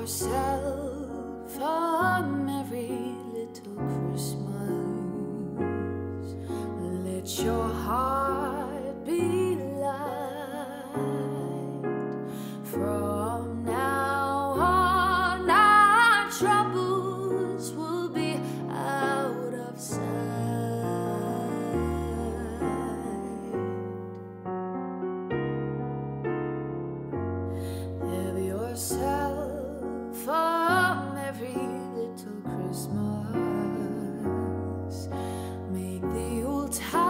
yourself a merry little Christmas. Let your heart be light. From now on, our troubles will be out of sight. tired.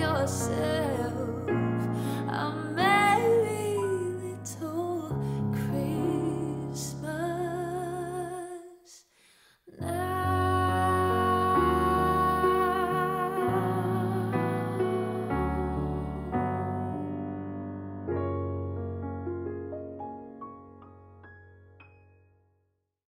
yourself.